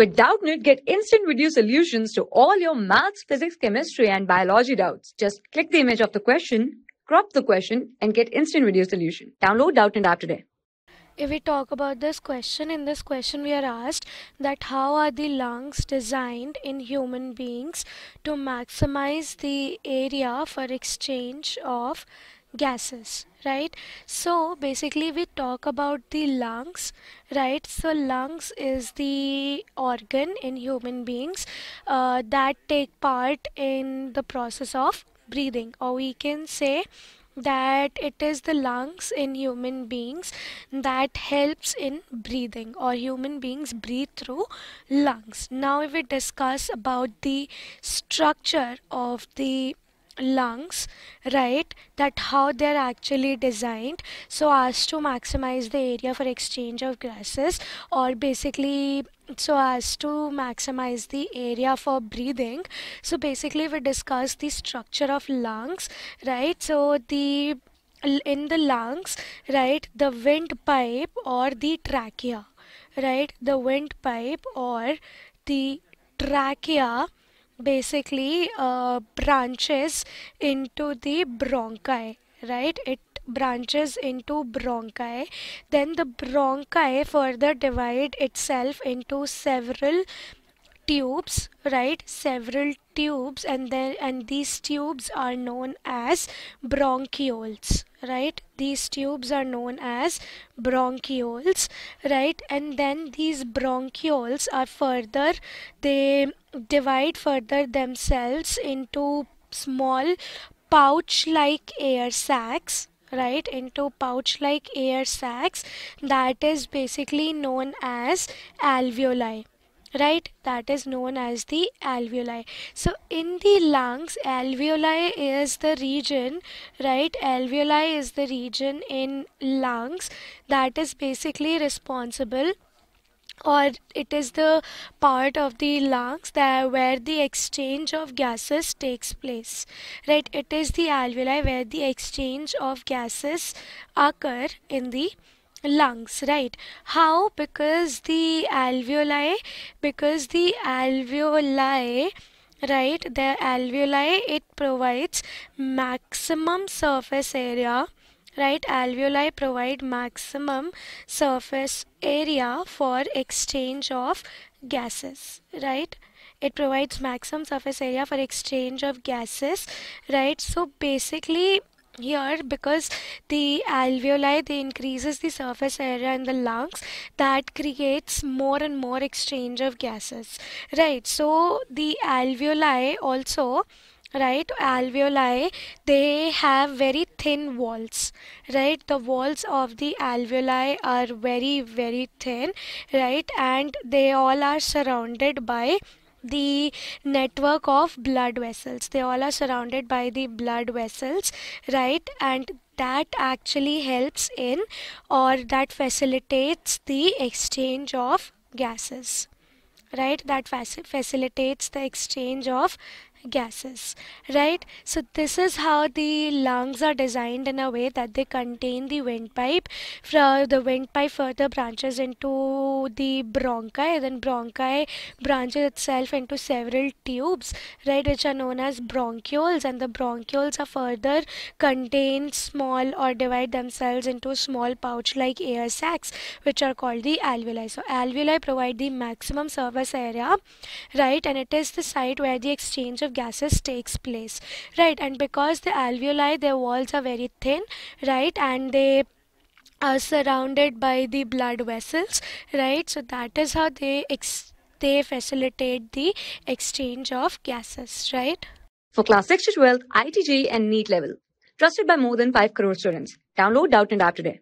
With Doubtnut, get instant video solutions to all your maths, physics, chemistry, and biology doubts. Just click the image of the question, crop the question, and get instant video solution. Download Doubtnut app today. If we talk about this question, in this question we are asked that how are the lungs designed in human beings to maximize the area for exchange of gases right? So basically we talk about the lungs right? So lungs is the organ in human beings uh, that take part in the process of breathing or we can say that it is the lungs in human beings that helps in breathing or human beings breathe through lungs. Now if we discuss about the structure of the lungs right that how they're actually designed. So as to maximize the area for exchange of gases or basically so as to maximize the area for breathing. So basically we discuss the structure of lungs right? So the in the lungs right the windpipe or the trachea right? The windpipe or the trachea basically uh, branches into the bronchi right? It branches into bronchi. Then the bronchi further divide itself into several tubes right? Several tubes and then and these tubes are known as bronchioles right? These tubes are known as bronchioles right? And then these bronchioles are further they divide further themselves into small pouch like air sacs right? Into pouch like air sacs that is basically known as alveoli right? That is known as the alveoli. So in the lungs alveoli is the region right? Alveoli is the region in lungs that is basically responsible or it is the part of the lungs that where the exchange of gases takes place. Right? It is the alveoli where the exchange of gases occur in the lungs right? How? Because the alveoli because the alveoli right? The alveoli it provides maximum surface area right? Alveoli provide maximum surface area for exchange of gases right? It provides maximum surface area for exchange of gases right? So basically here because the alveoli they increases the surface area in the lungs that creates more and more exchange of gases right? So the alveoli also right alveoli they have very thin walls right? The walls of the alveoli are very very thin right? And they all are surrounded by the network of blood vessels. They all are surrounded by the blood vessels right? And that actually helps in or that facilitates the exchange of gases right? That facilitates the exchange of gases right? So this is how the lungs are designed in a way that they contain the windpipe. From the windpipe further branches into the bronchi then bronchi branches itself into several tubes right which are known as bronchioles. And the bronchioles are further contain small or divide themselves into small pouch like air sacs which are called the alveoli. So alveoli provide the maximum surface area right? And it is the site where the exchange of of gases takes place right? And because the alveoli their walls are very thin right? And they are surrounded by the blood vessels right? So that is how they they facilitate the exchange of gases right? For class 6 to 12 IIT JEE and NEET level. Trusted by more than 5 crore students. Download Doubtnut app today